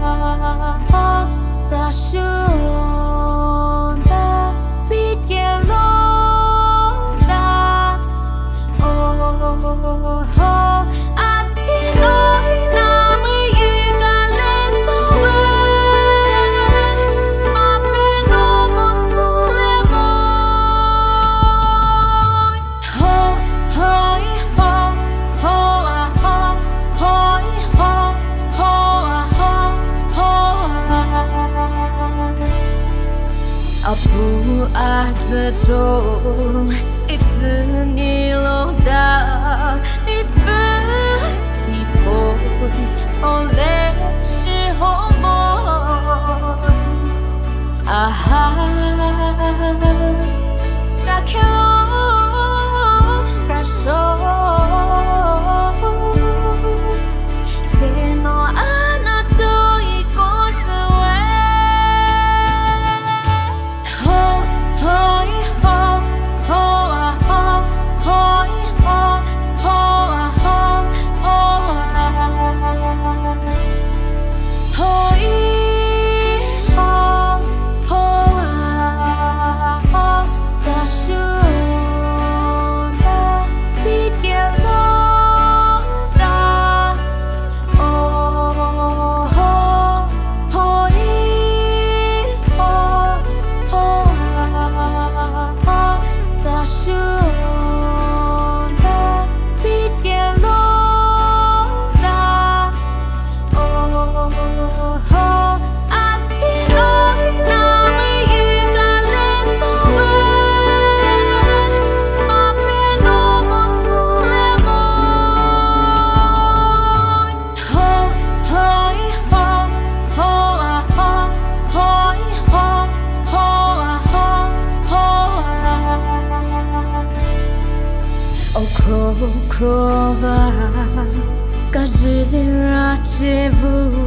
Oh, oh, oh, oh at the door It's a yellow dark Pokrowa Każdy racie w